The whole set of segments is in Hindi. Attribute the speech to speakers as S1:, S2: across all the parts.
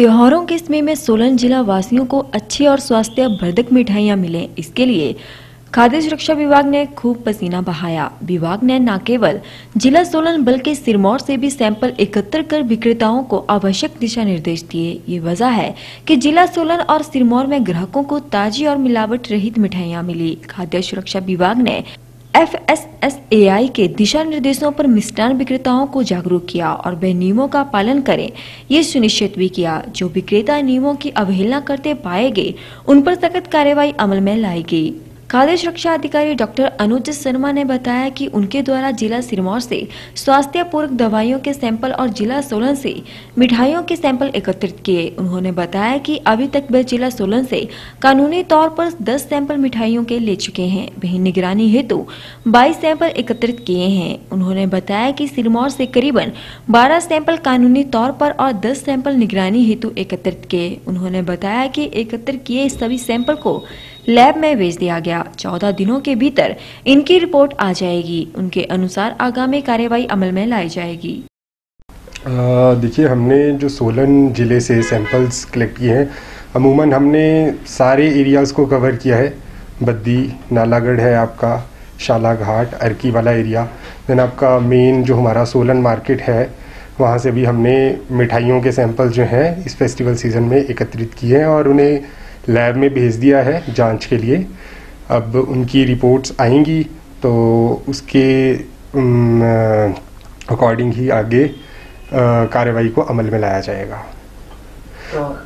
S1: त्योहारों के समय में सोलन जिला वासियों को अच्छी और स्वास्थ्य वर्धक मिठाइयाँ मिले। इसके लिए खाद्य सुरक्षा विभाग ने खूब पसीना बहाया। विभाग ने न केवल जिला सोलन बल्कि सिरमौर से भी सैंपल एकत्र कर विक्रेताओं को आवश्यक दिशा निर्देश दिए। ये वजह है कि जिला सोलन और सिरमौर में ग्राहकों को ताजी और मिलावट रहित मिठाइयाँ मिली। खाद्य सुरक्षा विभाग ने F S S A I के दिशा निर्देशों पर मिष्ठान विक्रेताओं को जागरूक किया और वे नियमों का पालन करें। ये सुनिश्चित भी किया, जो विक्रेता नियमों की अवहेलना करते पाए गए, उन पर सख्त कार्रवाई अमल में लाई गई। खाद्य सुरक्षा अधिकारी डॉक्टर अनुज शर्मा ने बताया कि उनके द्वारा जिला सिरमौर से स्वास्थ्य पूर्वक दवाइयों के सैंपल और जिला सोलन से मिठाइयों के सैंपल एकत्रित किए। उन्होंने बताया कि अभी तक वे जिला सोलन से कानूनी तौर पर 10 सैंपल मिठाइयों के ले चुके हैं। वही निगरानी हेतु 22 सैंपल एकत्रित किए हैं। उन्होंने बताया कि सिरमौर से करीबन 12 सैंपल कानूनी तौर पर और 10 सैंपल निगरानी हेतु एकत्रित किए। उन्होंने बताया कि एकत्र किए सभी सैंपल को लैब में भेज दिया गया। चौदह दिनों के भीतर इनकी रिपोर्ट आ जाएगी। उनके अनुसार आगामी कार्यवाही अमल में लाई जाएगी।
S2: देखिए, हमने जो सोलन ज़िले से सैंपल्स कलेक्ट किए हैं, अमूमन हमने सारे एरियाज़ को कवर किया है। बद्दी, नालागढ़ है आपका शाला घाट अर्की वाला एरिया देन आपका मेन जो हमारा सोलन मार्केट है, वहाँ से भी हमने मिठाइयों के सैंपल जो हैं, इस फेस्टिवल सीज़न में एकत्रित किए हैं और उन्हें लैब में भेज दिया है जाँच के लिए। अब उनकी रिपोर्ट्स आएँगी तो उसके अकॉर्डिंग ही आगे कार्रवाई को अमल में लाया जाएगा। तो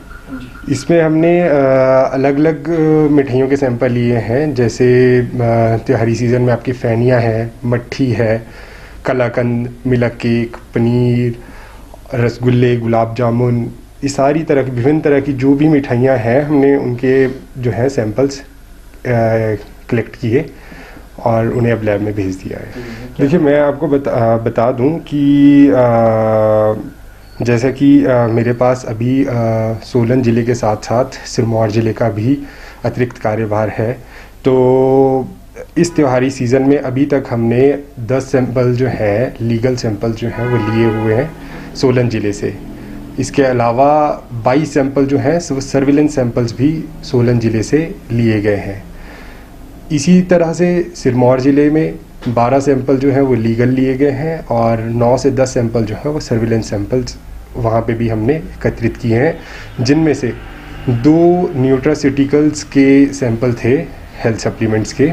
S2: इसमें हमने अलग अलग मिठाइयों के सैंपल लिए हैं जैसे त्योहारी सीज़न में आपकी फैनिया है मट्ठी है कलाकंद मिलक केक पनीर रसगुल्ले गुलाब जामुन ये सारी तरह की विभिन्न तरह की जो भी मिठाइयाँ हैं हमने उनके जो है सैंपल्स कलेक्ट किए और उन्हें अब लैब में भेज दिया है। देखिए मैं आपको बता बता दूँ कि आ, जैसा कि आ, मेरे पास अभी आ, सोलन ज़िले के साथ साथ सिरमौर ज़िले का भी अतिरिक्त कार्यभार है। तो इस त्योहारी सीज़न में अभी तक हमने 10 सैंपल जो है लीगल सैंपल जो हैं वो लिए हुए हैं सोलन ज़िले से। इसके अलावा 22 सैंपल जो हैं सर्विलेंस सैंपल्स भी सोलन ज़िले से लिए गए हैं। इसी तरह से सिरमौर ज़िले में 12 सैंपल जो हैं, वो लीगल लिए गए हैं और 9 से 10 सैंपल जो हैं, वो सर्विलेंस सैंपल्स वहाँ पे भी हमने एकत्रित किए हैं, जिनमें से दो न्यूट्रासिटिकल्स के सैंपल थे, हेल्थ सप्लीमेंट्स के।